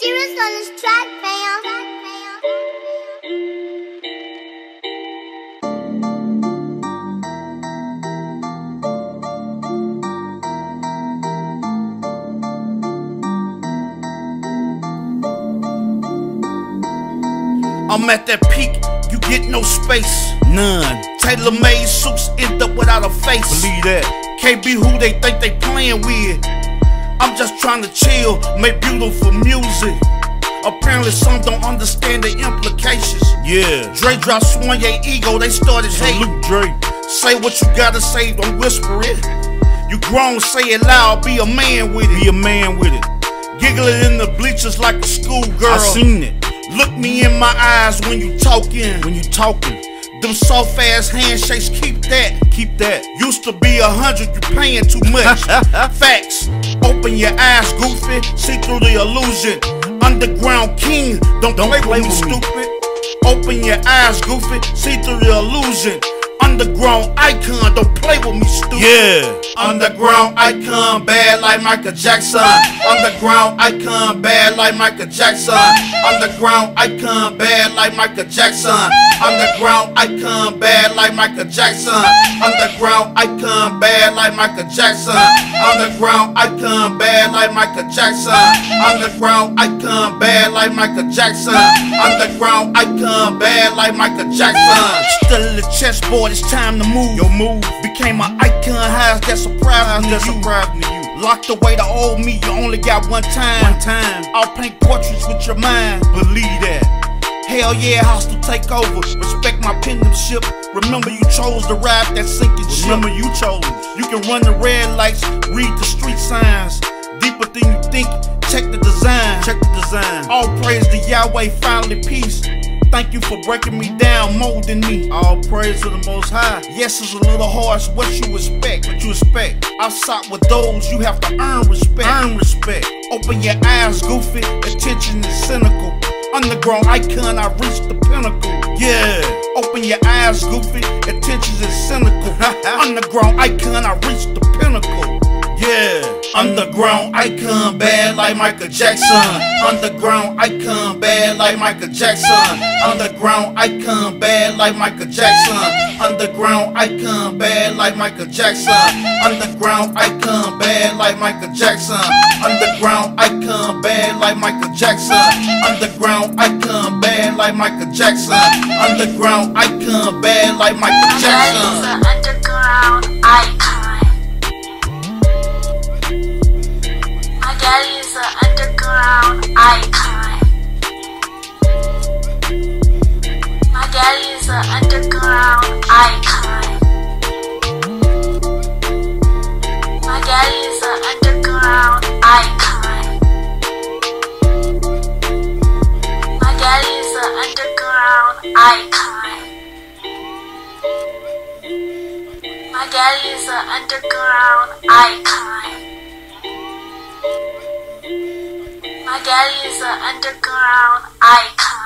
serious on this track, fam. I'm at that peak, you get no space. None. Tailor made suits end up without a face. Believe that. Can't be who they think they playing with. I'm just trying to chill, make beautiful music. Apparently, some don't understand the implications. Yeah. Dre dropped Swanye ego, they started hating. Dre. Say what you gotta say, don't whisper it. You grown, say it loud, be a man with it. Be a man with it. Giggling in the bleachers like a schoolgirl. I seen it. Look me in my eyes when you talking. When you talking, Them soft ass handshakes, keep that. keep that. Used to be a hundred, you paying too much. Facts. Open your eyes, goofy. See through the illusion. Underground king, don't, Don't play, play with me, with me. stupid. Open your eyes, goofy. See through the illusion. Underground icon, don't play with me, stupid. Yeah. Underground icon, bad like Michael Jackson. Underground icon, bad like Michael Jackson. Underground icon, bad like Michael Jackson. Underground icon, bad like Michael Jackson. Underground icon, bad like Michael Jackson. Underground icon, bad like Michael Jackson. Underground icon, bad like Michael Jackson. Underground icon, bad like Michael Jackson. Still in the chessboard, it's time to move. Your move. Became an icon, how's that surprising That's to you? surprising to you. Locked away the old me, you only got one time. One time. I'll paint portraits with your mind. Believe that. Hell yeah, hostile takeover. Respect my penmanship. Remember you chose to ride that sinking ship. Remember you chose. You can run the red lights, read the street signs. Deeper than you think, check the design. Check the design. All praise to Yahweh, finally peace. Thank you for breaking me down, molding me. All praise to the Most High. Yes, it's a little harsh. What you expect? What you expect? I sought with those you have to earn respect. Earn respect. Open your eyes, goofy. Attention is cynical. Underground icon, I reached the pinnacle. Yeah. Open your eyes, goofy. Attention is cynical. Underground icon, I reached the pinnacle. Yeah. Underground icon, bad like Michael Jackson. Underground icon, bad like Michael Jackson. Underground icon, bad like Michael Jackson. Underground icon, bad like Michael Jackson. Underground icon, bad like Michael Jackson. Underground icon, bad like Michael Jackson. Underground icon, bad like Michael Jackson. Underground icon, bad like Michael Jackson. An underground icon. My daddy is an underground icon. My daddy is an underground icon. My daddy is an underground icon. My daddy is an underground icon.